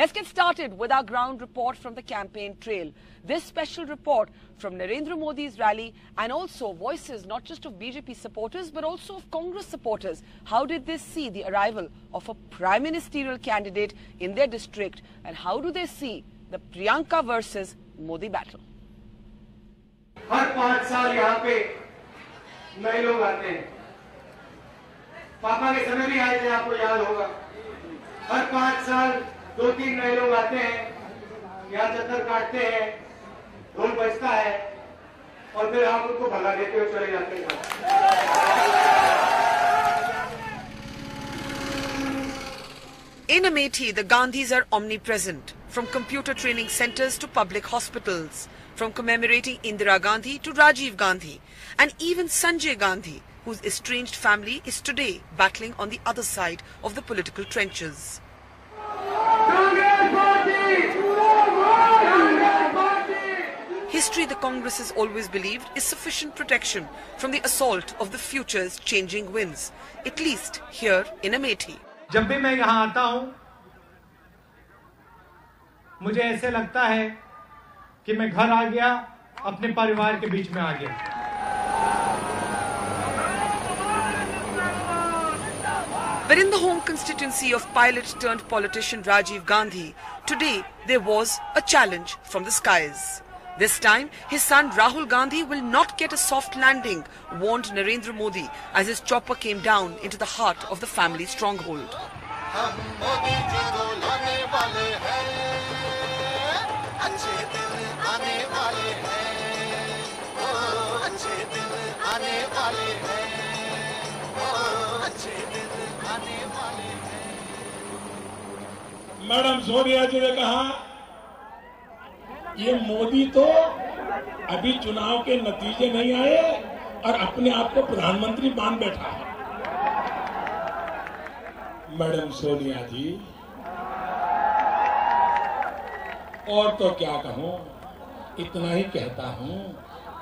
Let's get started with our ground report from the campaign trail. This special report from Narendra Modi's rally and also voices not just of BJP supporters but also of Congress supporters. How did they see the arrival of a prime ministerial candidate in their district and how do they see the Priyanka versus Modi battle? हर पांच साल यहाँ पे नए लोग आते हैं पापा के समय भी आए थे आपको याद होगा हर पांच साल दो तीन नए लोग आते हैं यहाँ चक्कर काटते हैं ढोल बजता है और फिर आप उनको भगा देते हो चले जाते हैं In Amethi, the Gandhis are omnipresent, from computer training centers to public hospitals, from commemorating Indira Gandhi to Rajiv Gandhi, and even Sanjay Gandhi, whose estranged family is today battling on the other side of the political trenches. History, the Congress has always believed, is sufficient protection from the assault of the future's changing winds, at least here in Amethi. जब भी मैं यहाँ आता हूं मुझे ऐसे लगता है कि मैं घर आ गया अपने परिवार के बीच में आ गया But in the home constituency of pilot turned politician Rajiv Gandhi, today there was a challenge from the skies. This time, his son Rahul Gandhi will not get a soft landing, warned Narendra Modi as his chopper came down into the heart of the family stronghold. हम मोदी जी को लाने वाले हैं अच्छे दिन आने वाले हैं ओ अच्छे दिन आने वाले हैं ओ अच्छे दिन आने वाले हैं मैडम सोनिया जी ने कहा ये मोदी तो अभी चुनाव के नतीजे नहीं आए और अपने आप को प्रधानमंत्री मान बैठा है। मैडम सोनिया जी, और तो क्या कहूँ, इतना ही कहता हूँ,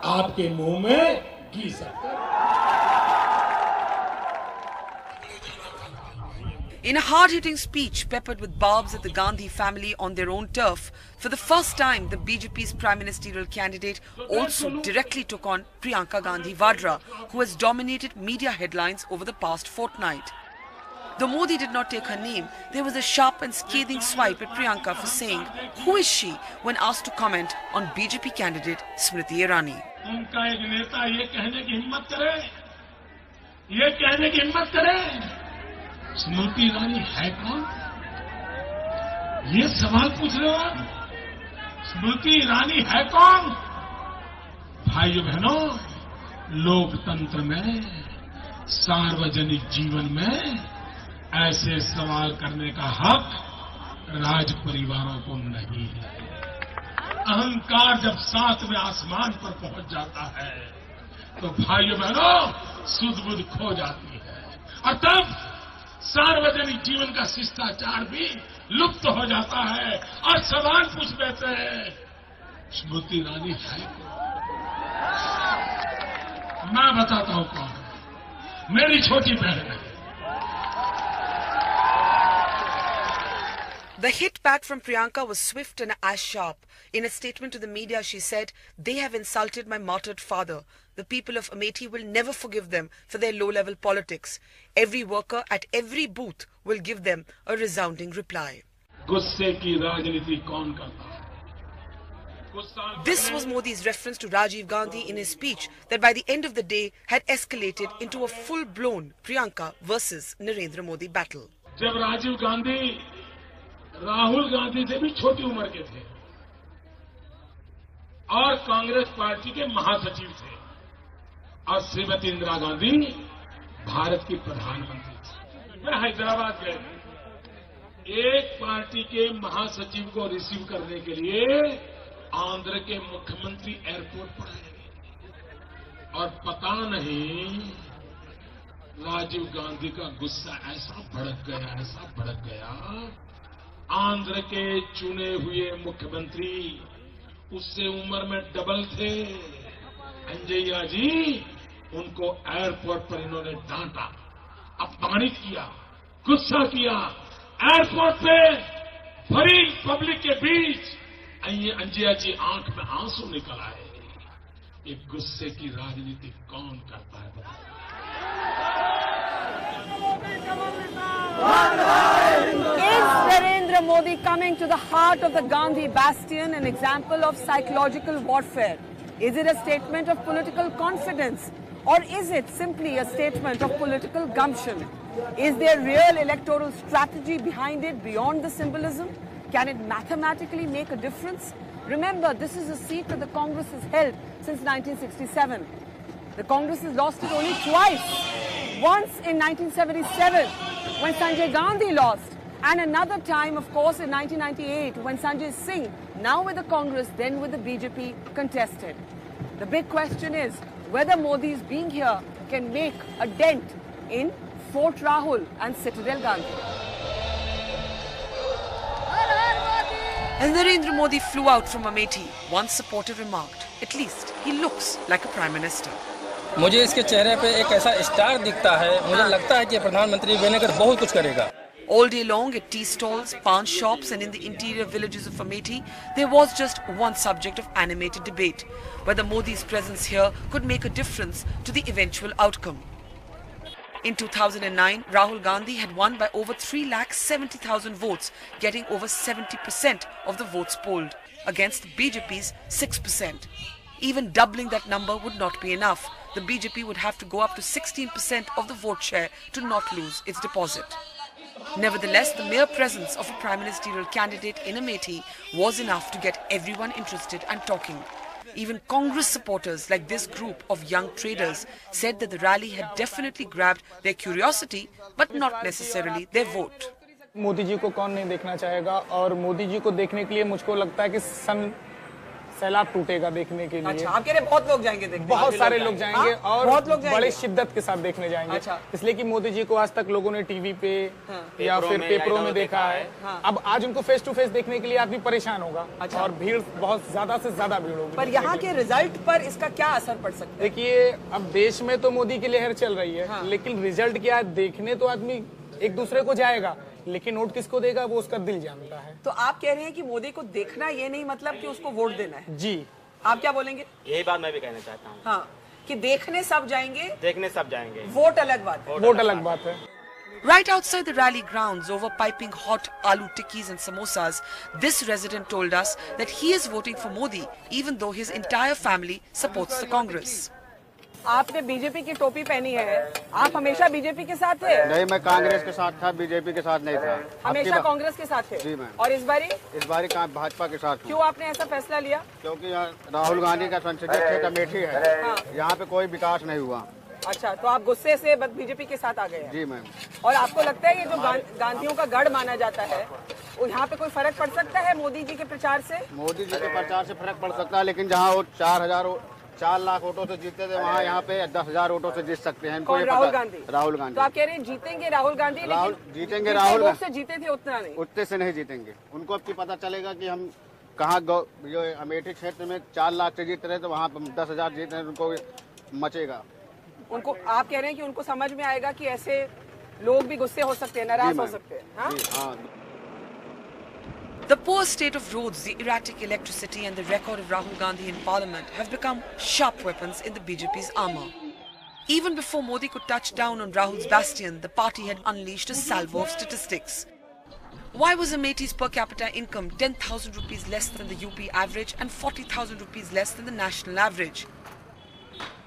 आपके मुँह में घी सकता In a hard-hitting speech peppered with barbs at the Gandhi family on their own turf, for the first time the BJP's prime ministerial candidate also directly took on Priyanka Gandhi Vadra, who has dominated media headlines over the past fortnight. Though Modi did not take her name, there was a sharp and scathing swipe at Priyanka for saying, who is she, when asked to comment on BJP candidate Smriti Irani. उनका एक नेता ये कहने की हिम्मत करे ये कहने की हिम्मत करे स्मृति ईरानी है कौन? ये सवाल पूछ रहे हो आप? स्मृति ईरानी है कौन? भाइयों बहनों, लोकतंत्र में, सार्वजनिक जीवन में ऐसे सवाल करने का हक राज परिवारों को नहीं है। अहंकार जब साथ में आसमान पर पहुँच जाता है तो भाइयों बहनों सुदबुद खो जाती है। और तब सार्वजनिक जीवन का शिष्टाचार भी लुप्त हो जाता है और सवाल पूछ देते हैं, स्मृति ईरानी है मैं बताता हूँ कौन। मेरी छोटी बहन है। The hit back from Priyanka was swift and as sharp. In a statement to the media, she said, They have insulted my martyred father. The people of Amethi will never forgive them for their low level politics. Every worker at every booth will give them a resounding reply. गुस्से की राजनीति कौन करता है गुस्सा This was Modi's reference to Rajiv Gandhi in his speech that by the end of the day had escalated into a full blown Priyanka versus Narendra Modi battle. जब राजीव गांधी राहुल गांधी से भी छोटी उम्र के थे। और कांग्रेस पार्टी के महासचिव थे। और श्रीमती इंदिरा गांधी भारत की प्रधानमंत्री थी। मैं हैदराबाद गए एक पार्टी के महासचिव को रिसीव करने के लिए आंध्र के मुख्यमंत्री एयरपोर्ट पर आए। और पता नहीं राजीव गांधी का गुस्सा ऐसा भड़क गया, ऐसा भड़क गया आंध्र के चुने हुए मुख्यमंत्री, उससे उम्र में डबल थे। अंजैया जी, उनको एयरपोर्ट पर इन्होंने डांटा, अपमानित किया, गुस्सा किया। एयरपोर्ट पे भरी पब्लिक के बीच अंजैया जी आँख में आँसू निकल आए। ये गुस्से की राजनीति कौन करता है Narendra Modi coming to the heart of the Gandhi bastion an example of psychological warfare? Is it a statement of political confidence? Or is it simply a statement of political gumption? Is there real electoral strategy behind it beyond the symbolism? Can it mathematically make a difference? Remember, this is a seat that the Congress has held since 1967. The Congress has lost it only twice. Once in 1977 when Sanjay Gandhi lost, and another time, of course, in 1998 when Sanjay Singh, now with the Congress, then with the BJP, contested. The big question is whether Modi's being here can make a dent in Fort Rahul and Citadel Gandhi. As Narendra Modi flew out from Amethi, one supporter remarked, at least he looks like a prime minister. मुझे इसके चेहरे पे एक ऐसा star दिखता है मुझे लगता है कि प्रधानमंत्री बनकर बहुत कुछ करेगा all day long at tea stalls, pawn shops, and in the interior villages of Amethi, there was just one subject of animated debate whether Modi's presence here could make a difference to the eventual outcome. In 2009, Rahul Gandhi had won by over 3,70,000 votes, getting over 70% of the votes polled, against BJP's 6%. Even doubling that number would not be enough. The BJP would have to go up to 16% of the vote share to not lose its deposit. Nevertheless, the mere presence of a prime ministerial candidate in Amethi was enough to get everyone interested and talking. Even Congress supporters like this group of young traders said that the rally had definitely grabbed their curiosity but not necessarily their vote. Modi ji को कौन नहीं देखना चाहेगा और मोदी जी को देखने के लिए मुझको लगता है कि सन सैलाब टूटेगा देखने के लिए अच्छा आप कह रहे बहुत लोग जाएँगे देखने बहुत सारे लोग जाएँगे हाँ? और बहुत लोग जाएँगे? बड़े शिद्दत के साथ देखने जाएँगे अच्छा। इसलिए कि मोदी जी को आज तक लोगों ने टीवी पे हाँ। या फिर पेपरों में देखा है अब आज उनको फेस टू फेस देखने के लिए आदमी परेशान होगा अच्छा। और भीड़ बहुत ज़्यादा से ज़्यादा भीड़ होगी पर यहाँ के रिज़ल्ट पर इसका क्या असर पड़ सकता है देखिए अब देश में तो मोदी की लहर चल रही है लेकिन रिज़ल्ट क्या है देखने तो आदमी एक दूसरे को जाएगा लेकिन वोट किसको देगा वो उसका दिल जानता है तो आप कह रहे हैं कि मोदी को देखना ये नहीं मतलब कि उसको वोट देना है जी आप क्या बोलेंगे यही बात मैं भी कहना चाहता हूँ हाँ कि देखने सब जाएँगे देखने सब जाएँगे वोट अलग बात है वोट अलग बात है Right outside the rally grounds, over piping hot aloo tikkis and samosas, this resident told us that he is voting for Modi even though his entire family supports the Congress. आपने BJP की टोपी पहनी है। आप हमेशा BJP के साथ थे नहीं मैं कांग्रेस के साथ था बीजेपी के साथ नहीं था। हमेशा कांग्रेस के साथ थे जी, मैम। और इस बारी? इस बार भाजपा के साथ हूँ। क्यों आपने ऐसा फैसला लिया? क्योंकि यहाँ राहुल गांधी का संसदीय क्षेत्र अमेठी है। यहाँ पे कोई विकास नहीं हुआ। अच्छा तो आप गुस्से से बीजेपी के साथ आ गए जी मैम। और आपको लगता है ये जो गांधियों का गढ़ माना जाता है वो यहाँ पे कोई फ़र्क पड़ सकता है मोदी जी के प्रचार से? मोदी जी के प्रचार से फ़र्क पड़ सकता है लेकिन जहाँ वो चार हज़ार चार लाख वोटों से जीते थे वहाँ यहाँ पे दस हज़ार वोटों से जीत सकते हैं इनको राहुल गांधी। राहुल तो आप कह रहे हैं जीतेंगे राहुल गांधी राहुल- जीतेंगे राहुल से जीते थे उतना नहीं। उतने से नहीं जीतेंगे। उनको अब की पता चलेगा कि हम कहाँ जो अमेठी क्षेत्र में चार लाख से जीत रहे तो वहाँ पे दस हज़ार जीत रहे उनको मचेगा। उनको आप कह रहे हैं कि उनको समझ में आएगा कि ऐसे लोग भी गुस्से हो सकते हैं नाराज़ हो सकते हैं हाँ? The poor state of roads, the erratic electricity, and the record of Rahul Gandhi in parliament have become sharp weapons in the BJP's armour. Even before Modi could touch down on Rahul's bastion, the party had unleashed a salvo of statistics. Why was Amethi's per capita income 10,000 rupees less than the UP average and 40,000 rupees less than the national average?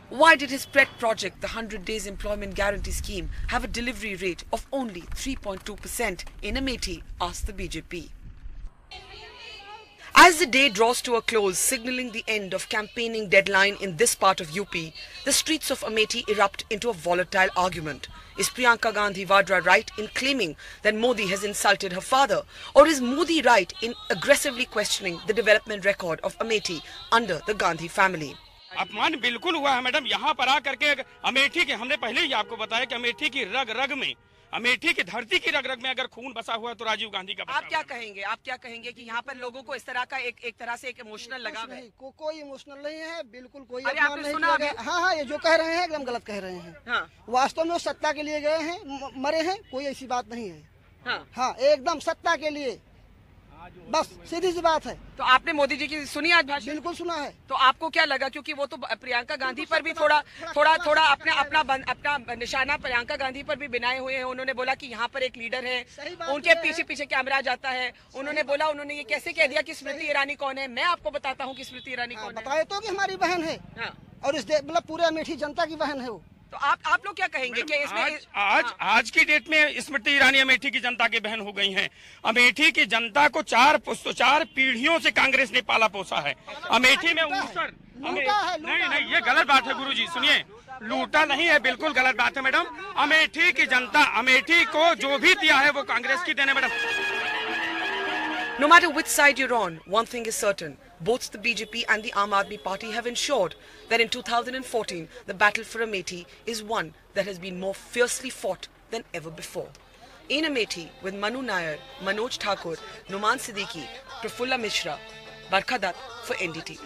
Why did his pet project, the 100 Days Employment Guarantee Scheme, have a delivery rate of only 3.2% in Amethi? asked the BJP. As the day draws to a close, signaling the end of campaigning deadline in this part of UP, the streets of Amethi erupt into a volatile argument. Is Priyanka Gandhi Vadra right in claiming that Modi has insulted her father? Or is Modi right in aggressively questioning the development record of Amethi under the Gandhi family? अपमान बिल्कुल हुआ है madam यहाँ पर आकर के अमेठी के हमने पहले ही आपको बताया कि अमेठी की रग रग में अमेठी की धरती की रग रग में अगर खून बसा हुआ है तो राजीव गांधी का आप क्या कहेंगे? आप क्या कहेंगे कि यहाँ पर लोगों को इस तरह का एक एक तरह से एक इमोशनल लगाव है? नहीं को, कोई इमोशनल नहीं है बिल्कुल कोई अरे आपने नहीं सुना हाँ हाँ ये जो कह रहे हैं एकदम गलत कह रहे हैं। हाँ। वास्तव में वो सत्ता के लिए गए हैं मरे हैं कोई ऐसी बात नहीं है। हाँ। हाँ एकदम सत्ता के लिए। बस सीधी सी बात है। तो आपने मोदी जी की सुनी आज भाषण? बिल्कुल सुना है। तो आपको क्या लगा क्योंकि वो तो प्रियंका गांधी पर भी थोड़ा थोड़ा थोड़ा अपने अपना बन- अपना निशाना प्रियंका गांधी पर भी बनाए हुए हैं। उन्होंने बोला कि यहाँ पर एक लीडर है उनके पीछे पीछे कैमरा जाता है। उन्होंने बोला उन्होंने ये कैसे कह दिया की स्मृति ईरानी कौन है? मैं आपको बताता हूँ की स्मृति ईरानी हाँ, कौन है। बताए तो कि हमारी बहन है। हाँ। और इस मतलब पूरे अमेठी जनता की बहन है वो। तो आप आप लोग क्या कहेंगे कि इसमें आज आज हाँ। आज की डेट में स्मृति ईरानी अमेठी की जनता की बहन हो गई हैं। अमेठी की जनता को चार पुस्त- चार पीढ़ियों से कांग्रेस ने पाला पोसा है। अमेठी में ऊसर है, नहीं नहीं ये गलत बात है गुरुजी सुनिए। लूटा नहीं है बिल्कुल गलत बात है मैडम। अमेठी की जनता अमेठी को जो भी दिया है वो कांग्रेस की देने madam. No matter which side you're on, one thing is certain. both the BJP and the Aam Aadmi Party have ensured that in 2014 the battle for Amethi is one that has been more fiercely fought than ever before. In Amethi, with Manu Nair, Manoj Thakur, Numan Siddiqui, Prafulla Mishra, Barkha Dutt for NDTV.